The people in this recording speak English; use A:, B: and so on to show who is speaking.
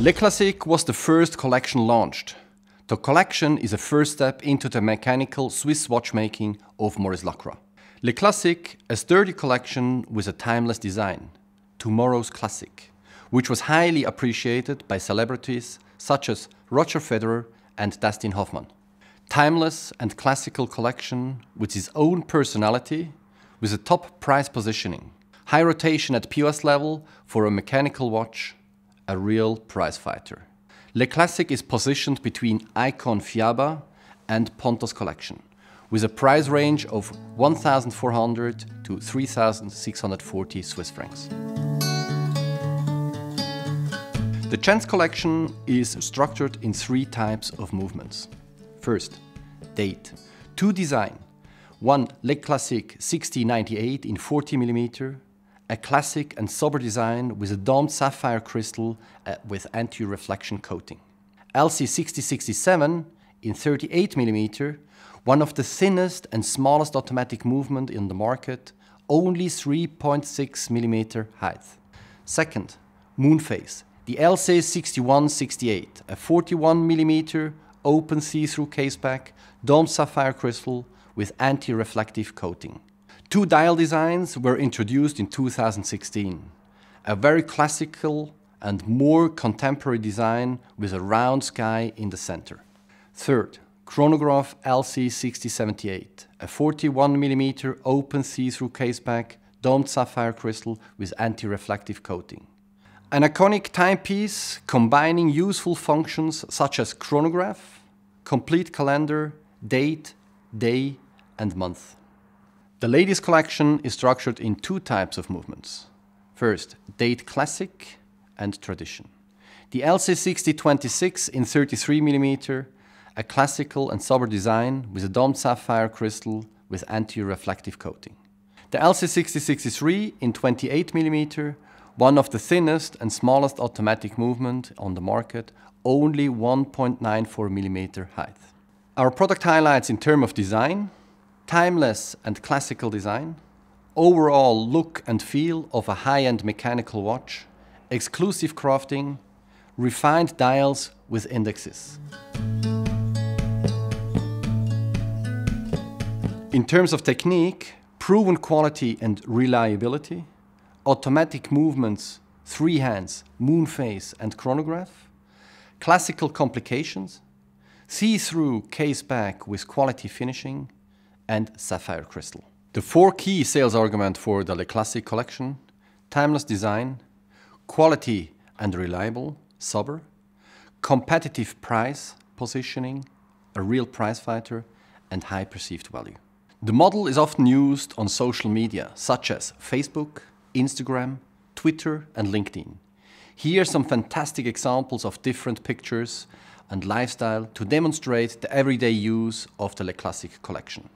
A: Le Classique was the first collection launched. The collection is a first step into the mechanical Swiss watchmaking of Maurice Lacroix. Le Classique, a sturdy collection with a timeless design, tomorrow's classic, which was highly appreciated by celebrities such as Roger Federer and Dustin Hoffman. Timeless and classical collection with its own personality, with a top price positioning. High rotation at POS level for a mechanical watch, a real prize fighter. Le Classique is positioned between Aikon Fiaba and Pontos collection, with a price range of 1,400 to 3,640 Swiss francs. The Chance collection is structured in three types of movements. First, date. Two design. One Le Classique 6098 in 40 mm, a classic and sober design with a domed sapphire crystal uh, with anti-reflection coating. LC 6067 in 38 mm, one of the thinnest and smallest automatic movement in the market, only 3.6 mm height. Second, Moonphase, the LC 6168, a 41 mm open see-through caseback, domed sapphire crystal with anti-reflective coating. Two dial designs were introduced in 2016. A very classical and more contemporary design with a round sky in the center. Third, Chronograph LC6078, a 41mm open see-through caseback, domed sapphire crystal with anti-reflective coating. An iconic timepiece combining useful functions such as chronograph, complete calendar, date, day and month. The ladies collection is structured in two types of movements. First, date classic and tradition. The LC6026 in 33mm, a classical and sober design with a domed sapphire crystal with anti-reflective coating. The LC6063 in 28mm, one of the thinnest and smallest automatic movement on the market, only 1.94 mm height. Our product highlights in terms of design, timeless and classical design, overall look and feel of a high-end mechanical watch, exclusive crafting, refined dials with indexes. In terms of technique, proven quality and reliability, automatic movements, three hands, moon phase and chronograph, classical complications, see-through case back with quality finishing, and sapphire crystal. The four key sales arguments for the Le collection, timeless design, quality and reliable, sober, competitive price positioning, a real price fighter, and high perceived value. The model is often used on social media, such as Facebook, Instagram, Twitter, and LinkedIn. Here are some fantastic examples of different pictures and lifestyle to demonstrate the everyday use of the Le collection.